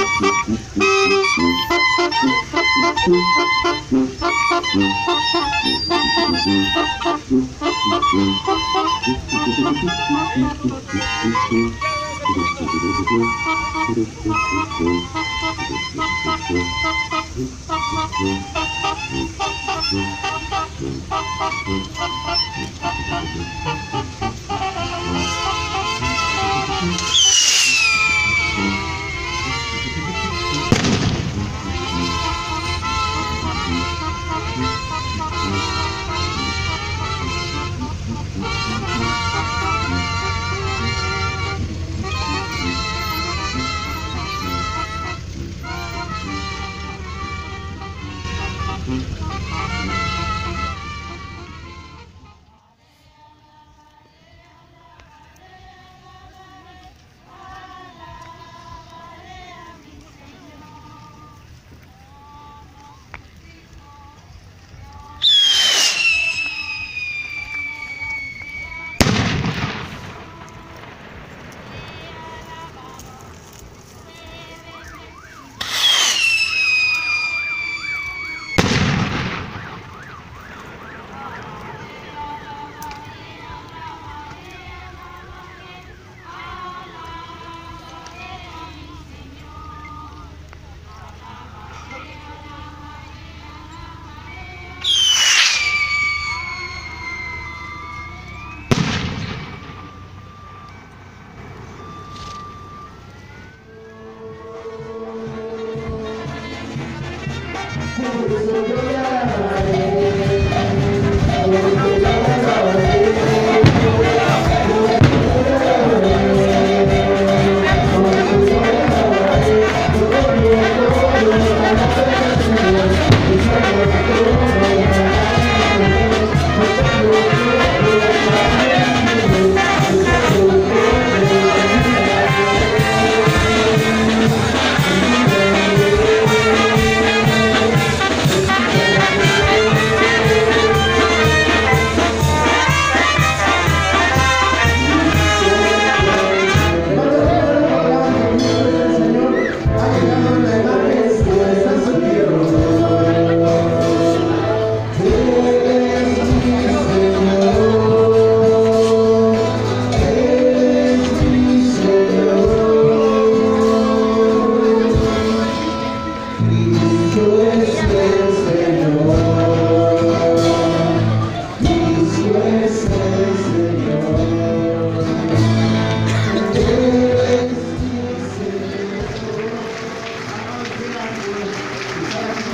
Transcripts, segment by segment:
Thank you.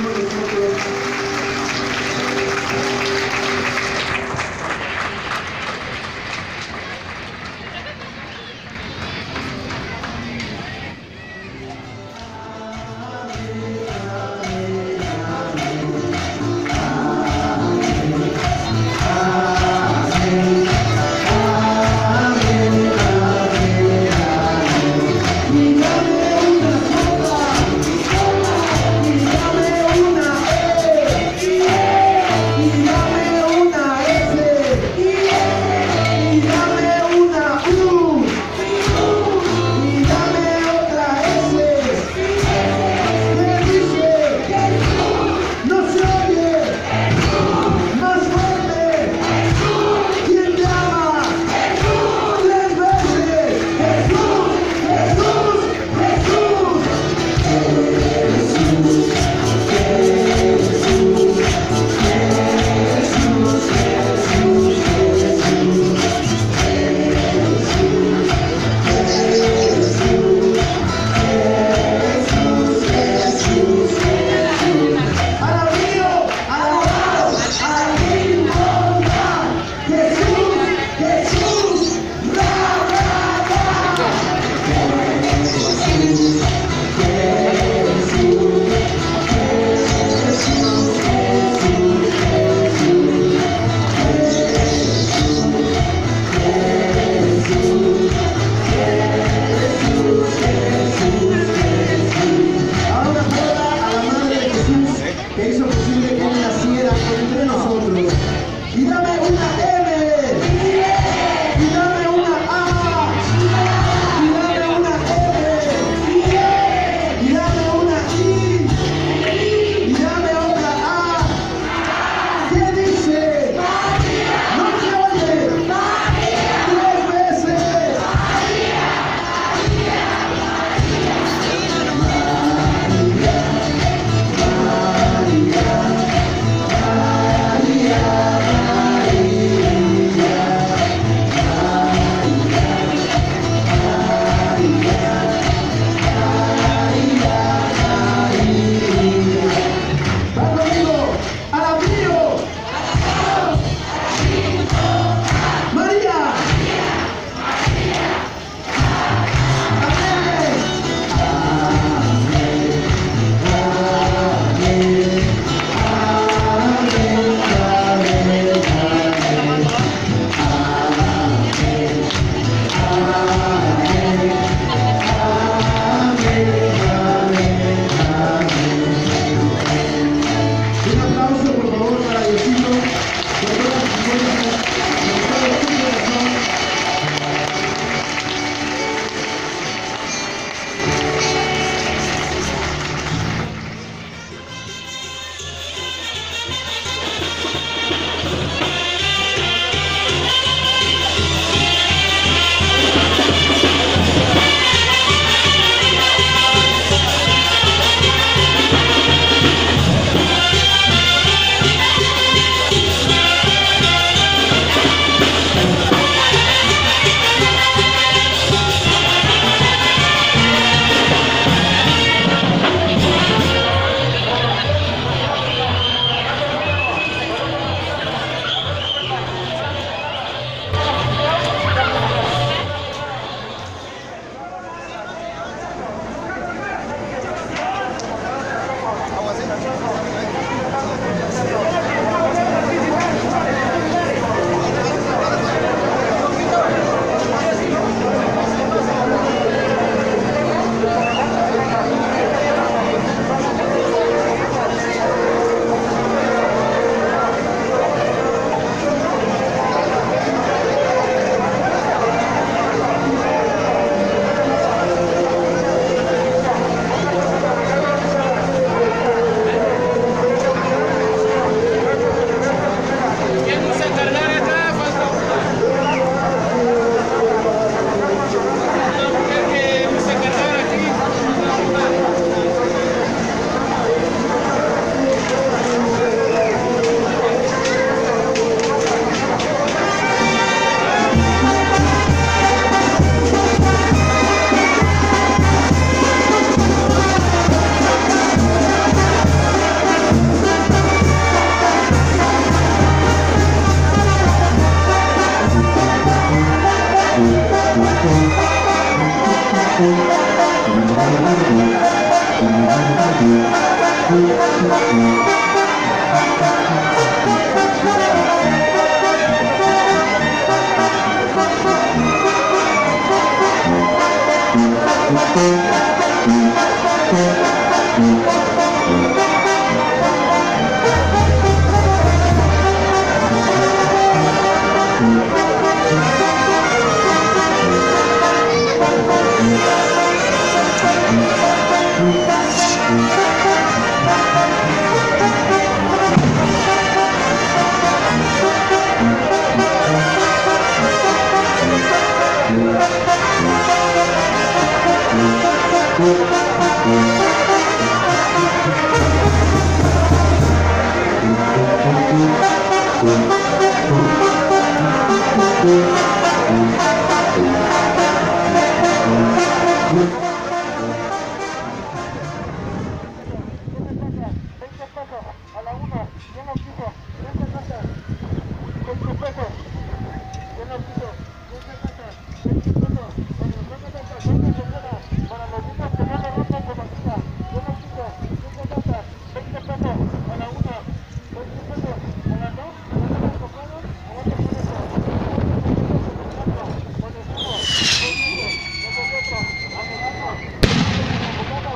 Gracias.